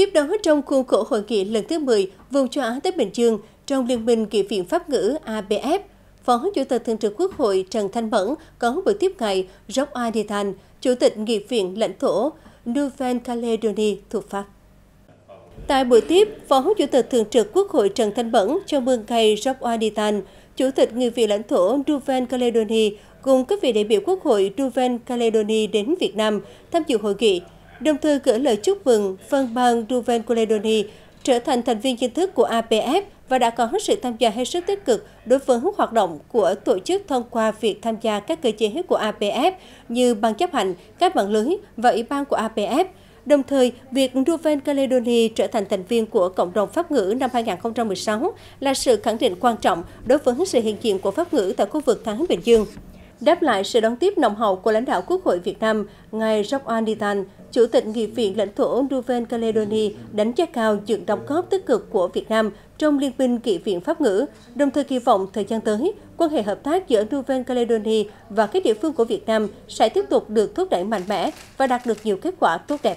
Tiếp đó, trong khuôn khổ hội nghị lần thứ 10 vùng châu Á Thái Bình Dương trong Liên minh Nghị viện Pháp ngữ ABF, Phó Chủ tịch Thường trực Quốc hội Trần Thanh Mẫn có buổi tiếp ngày Jock Aditan, Chủ tịch Nghị viện lãnh thổ Nouvelle Caledonie thuộc Pháp. Tại buổi tiếp, Phó Chủ tịch Thường trực Quốc hội Trần Thanh Mẫn chào mừng ngày Jock Aditan, Chủ tịch Nghị viện lãnh thổ Nouvelle Caledonie cùng các vị đại biểu Quốc hội Nouvelle Caledonie đến Việt Nam tham dự hội nghị, đồng thời gửi lời chúc mừng vâng, phân bang Duven Calédonie trở thành thành viên chính thức của APF và đã có sự tham gia hết sức tích cực đối với hoạt động của tổ chức thông qua việc tham gia các cơ chế của APF như ban chấp hành, các mạng lưới và ủy ban của APF. Đồng thời, việc Duven Calédonie trở thành thành viên của cộng đồng Pháp ngữ năm 2016 là sự khẳng định quan trọng đối với sự hiện diện của Pháp ngữ tại khu vực Thái Bình Dương. Đáp lại sự đón tiếp nồng hậu của lãnh đạo Quốc hội Việt Nam, ngài Jock Ditan, Chủ tịch Nghị viện lãnh thổ Nouvelle Caledonia đánh giá cao những đóng góp tích cực của Việt Nam trong Liên minh Nghị viện Pháp ngữ, đồng thời kỳ vọng thời gian tới, quan hệ hợp tác giữa Nouvelle Caledonia và các địa phương của Việt Nam sẽ tiếp tục được thúc đẩy mạnh mẽ và đạt được nhiều kết quả tốt đẹp.